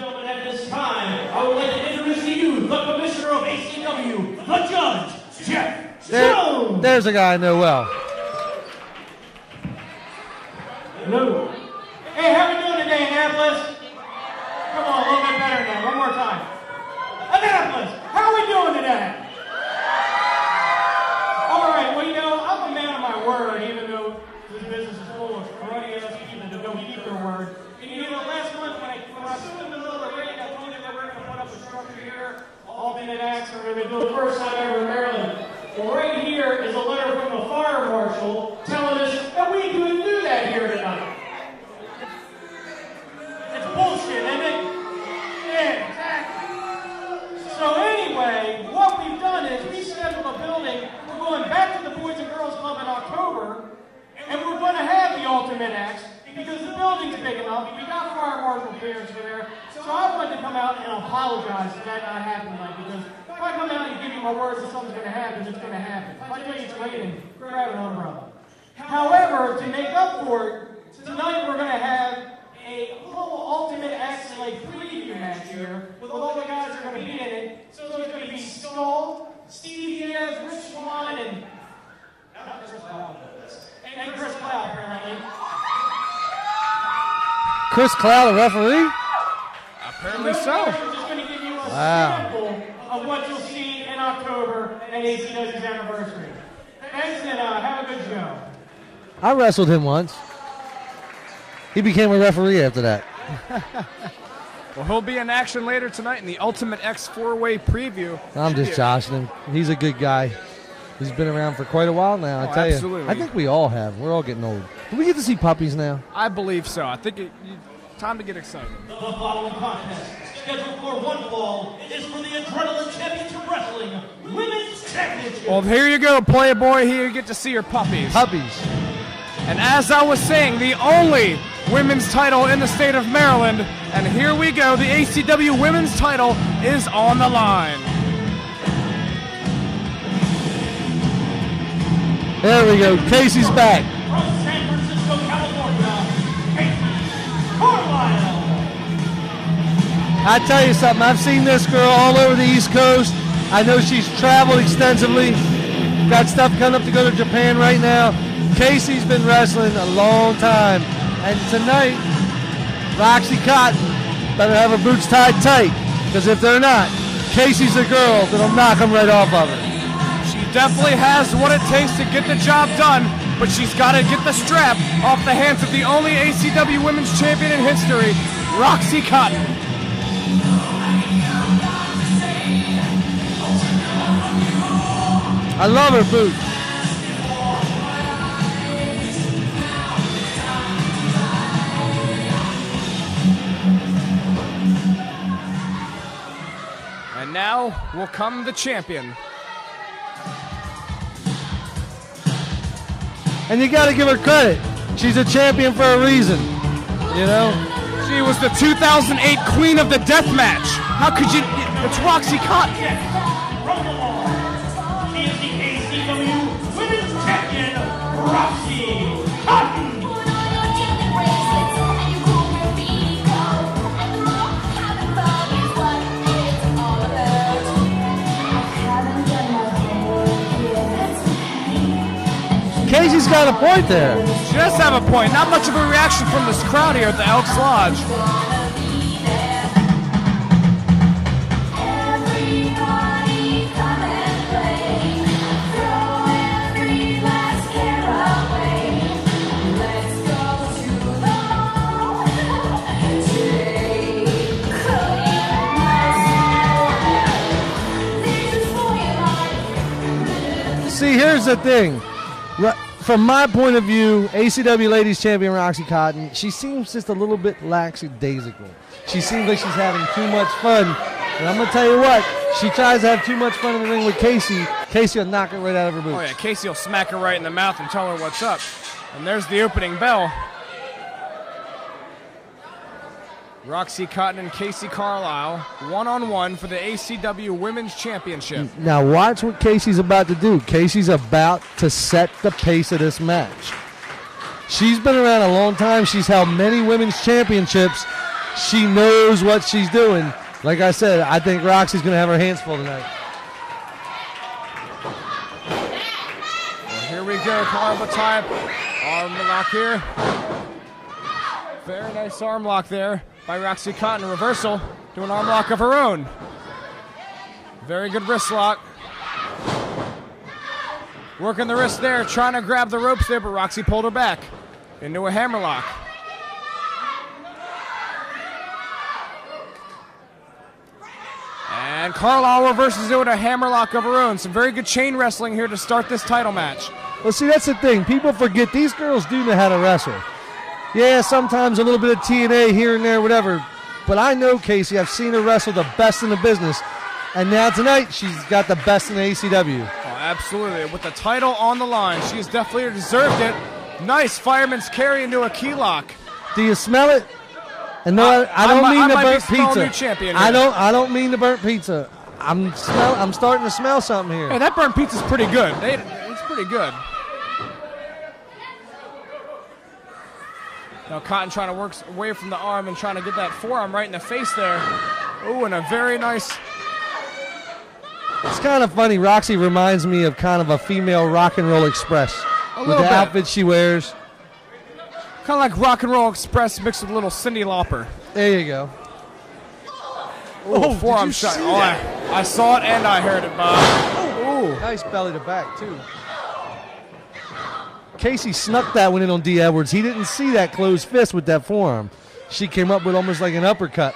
gentlemen, at this time, I would like to introduce to you the commissioner of ACW, the judge, Jeff There- Jones. there's a guy I know well. Hello. Hey, how we doing today, Annapolis? Come on, a little bit better now. One more time. Annapolis, how we doing today? All right, well, you know, I'm a man of my word, even though this business is full of cruddy ass people that don't keep their word. And you know, last month when I, when I stood in the middle of the ring, I told you that we're going to put up a structure here, alternate acts, and we're going to do the first time ever in Maryland. Well, right here is a letter from the fire marshal telling us that we do you my words that something's going to happen, it's going to happen. If I tell you it's raining, grab an umbrella. However, to make up for it, tonight we're going to have a whole Ultimate X like preview match here with all the guys that are going to be in it. So there's going to be Skull, Steve Diaz, Rich Swann, and not Chris Cloud. And Chris Cloud, apparently. Chris Cloud, a referee? Apparently so. I'm just going to give you a Wow. Sample of what you'll see in October at ACW's anniversary. Thanks, and uh, have a good show. I wrestled him once. He became a referee after that. Well, he'll be in action later tonight in the Ultimate X four-way preview. I'm just joshing him. He's a good guy. He's been around for quite a while now. I Oh, tell you. I think we all have. We're all getting old. Do we get to see puppies now? I believe so. I think it, you, time to get excited. The following contest, scheduled for one fall, is for the Adrenaline Championship Wrestling Women's Championship. Well, here you go, Playboy. Here you get to see your puppies. Puppies. And as I was saying, the only women's title in the state of Maryland. And here we go. The ACW women's title is on the line. There we go. Kacee's back. I tell you something. I've seen this girl all over the East Coast. I know she's traveled extensively. Got stuff coming up to go to Japan right now. Kacee's been wrestling a long time, and tonight, Roxie Cotton better have her boots tied tight, because if they're not, Kacee's the girl that'll knock them right off of her. She definitely has what it takes to get the job done, but she's got to get the strap off the hands of the only ACW women's champion in history, Roxie Cotton. I love her boots. And now will come the champion. And you got to give her credit. She's a champion for a reason. You know? She was the 2008 Queen of the Death Match. How could you? It's Roxie Cotton. Kacee's got a point there. She does have a point. Not much of a reaction from this crowd here at the Elks Lodge. Here's the thing. From my point of view, ACW Ladies Champion Roxie Cotton, she seems just a little bit lackadaisical. She seems like she's having too much fun. And I'm to tell you what, she tries to have too much fun in the ring with Kacee. Kacee will knock it right out of her boots. Oh yeah, Kacee will smack her right in the mouth and tell her what's up. And there's the opening bell. Roxie Cotton and Kacee Carlisle, one on one for the ACW Women's Championship. Now watch what Kacee's about to do. Kacee's about to set the pace of this match. She's been around a long time. She's held many women's championships. She knows what she's doing. Like I said, I think Roxie's going to have her hands full tonight. Well, here we go, combo type. Arm lock here. Very nice arm lock there by Roxie Cotton. Reversal to an arm lock of her own. Very good wrist lock. Working the wrist there, trying to grab the ropes there, but Roxie pulled her back into a hammerlock. And Carlisle reverses it with a hammerlock of her own. Some very good chain wrestling here to start this title match. Well, see, that's the thing. People forget these girls do know how to wrestle. Yeah, sometimes a little bit of TNA here and there, whatever. But I know Kacee. I've seen her wrestle the best in the business. And now tonight, she's got the best in the ACW. Oh, absolutely. With the title on the line, she has definitely deserved it. Nice fireman's carry into a key lock. Do you smell it? And no, I, I don't I, mean I the burnt pizza. new champion I don't. I don't mean the burnt pizza. I'm smell. I'm starting to smell something here. Hey, that burnt pizza's pretty good. They, it's pretty good. Now Cotton trying to work away from the arm and trying to get that forearm right in the face there. Oh, and a very nice. It's kind of funny. Roxie reminds me of kind of a female rock and roll express with the bit. outfit she wears. Kind of like Rock and Roll Express mixed with a little Cyndi Lauper. There you go. Oh, did forearm shot. Oh, I, I saw it and I heard it, Bob. Ooh. Nice belly to back too. Kacee snuck that one in on D. Edwards. He didn't see that closed fist with that forearm. She came up with almost like an uppercut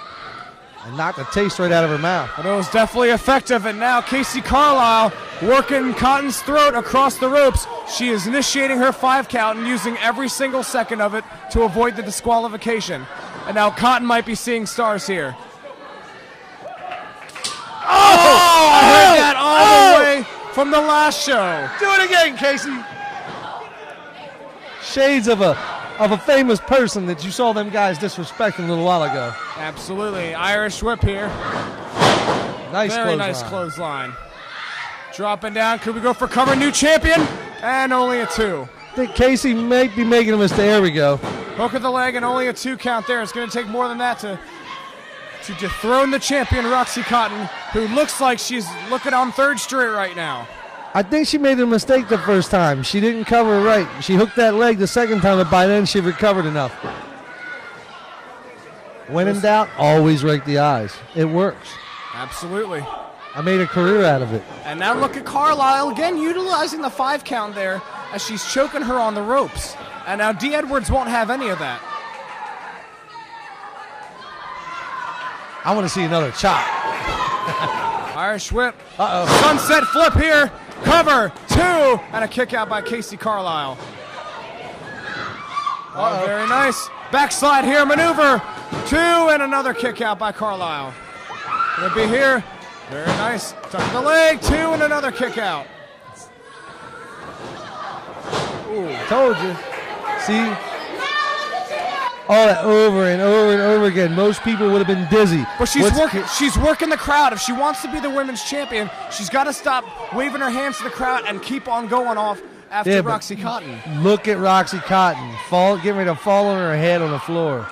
and knocked the taste right out of her mouth. But it was definitely effective. And now Kacee Carlisle working Cotton's throat across the ropes. She is initiating her five count and using every single second of it to avoid the disqualification. And now Cotton might be seeing stars here. Oh! I heard oh! that all the oh! way from the last show. Do it again, Kacee. Shades of a of a famous person that you saw them guys disrespecting a little while ago. Absolutely. Irish whip here. Nice Very clothesline. nice clothesline. Dropping down. Could we go for cover? New champion. And only a two. I think Kacee might be making a mistake. There we go. Hook of the leg and only a two count there. It's going to take more than that to to dethrone the champion Roxie Cotton, who looks like she's looking on third straight right now. I think she made a mistake the first time. She didn't cover right. She hooked that leg the second time, but by then she recovered enough. When in doubt, always rake the eyes. It works. Absolutely. I made a career out of it. And now look at Carlisle again utilizing the five count there as she's choking her on the ropes. And now D. Edwards won't have any of that. I want to see another chop. Irish whip. Uh oh. Sunset flip here. Cover. Two. And a kick out by Kacee Carlisle. Oh, very nice. Backslide here maneuver. Two and another kick out by Carlisle. Gonna be here. Very nice. Tuck the leg. Two and another kick out. Told you. See? All that over and over and over again. Most people would have been dizzy. But she's What's- working. She's working the crowd. If she wants to be the women's champion, she's got to stop waving her hands to the crowd and keep on going off after Yeah, Roxie Cotton. Look at Roxie Cotton. Fall, getting ready to fall on her head on the floor.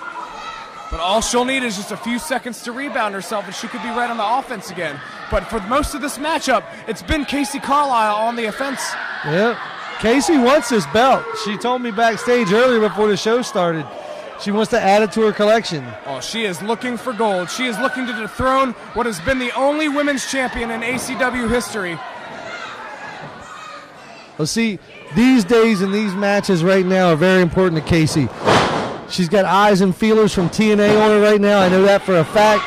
But all she'll need is just a few seconds to rebound herself, and she could be right on the offense again. But for most of this matchup, it's been Kacee Carlisle on the offense. Yep. Kacee wants this belt. She told me backstage earlier before the show started. She wants to add it to her collection. Oh, she is looking for gold. She is looking to dethrone what has been the only women's champion in ACW history. Well, see, these days and these matches right now are very important to Kacee. She's got eyes and feelers from TNA on her right now. I know that for a fact.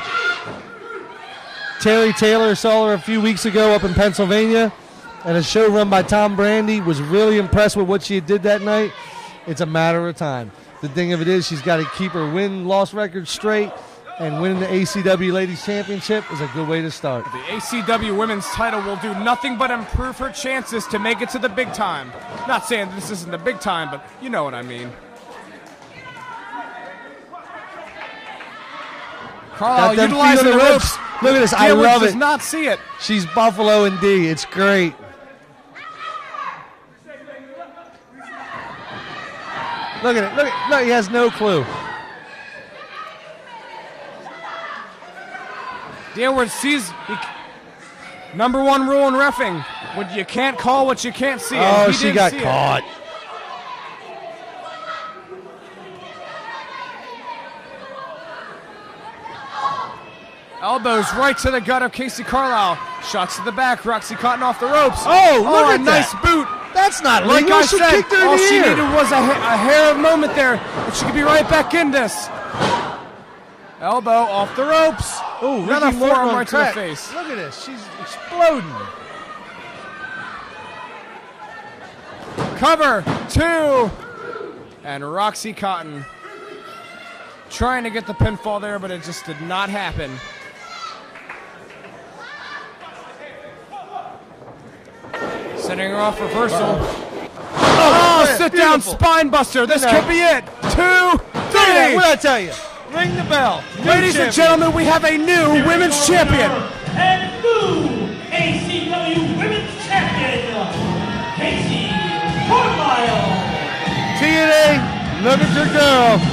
Terry Taylor saw her a few weeks ago up in Pennsylvania and a show run by Tom Brandi. Was really impressed with what she did that night. It's a matter of time. The thing of it is, she's got to keep her win-loss record straight, and winning the ACW Ladies Championship is a good way to start. The ACW women's title will do nothing but improve her chances to make it to the big time. Not saying this isn't the big time, but you know what I mean. Carlisle Got them feet utilizing the ropes. ropes. Look at this. I love does it. not see it. She's Buffalo and D. It's great. Look at it. Look at Look, he has no clue. Edwards sees he, number one rule in refing: when you can't call what you can't see. Oh, he she got see it. caught. Elbows right to the gut of Kacee Carlisle. Shots to the back. Roxie Cotton off the ropes. Oh, look oh, at a nice boot. That's not Like. I she said, all she ear. needed was a, a hair of moment there, and she could be right back in this. Elbow off the ropes. Ooh, another forearm on right to the face. Look at this. She's exploding. Cover two, and Roxie Cotton trying to get the pinfall there, but it just did not happen. Setting her off reversal. Oh, yeah, sit down spine buster. This could be it. Two, Look at that. three. What I tell you? Ring the bell. New Ladies and gentlemen, we have a new women's champion. And new ACW Women's Champion, Kacee Carlisle. TNA, look at your girl.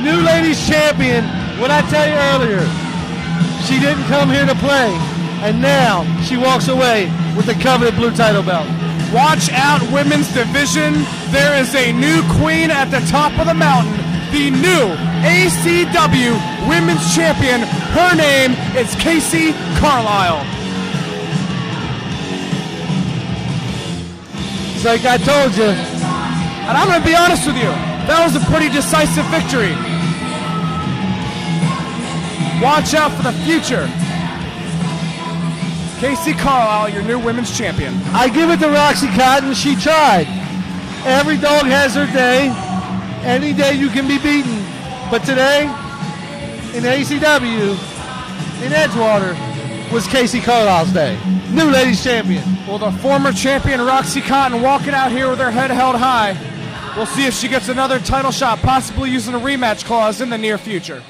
New ladies champion. What I tell you earlier, she didn't come here to play, and now she walks away with the coveted blue title belt. Watch out, women's division. There is a new queen at the top of the mountain. The new ACW Women's Champion. Her name is Kacee Carlisle. It's like I told you. And I'm going to be honest with you, that was a pretty decisive victory. Watch out for the future. Kacee Carlisle, your new women's champion. I give it to Roxie Cotton. She tried. Every dog has her day. Any day you can be beaten. But today, in ACW, in Edgewater, was Kacee Carlisle's day. New ladies champion. Well, the former champion Roxie Cotton walking out here with her head held high. We'll see if she gets another title shot, possibly using a rematch clause in the near future.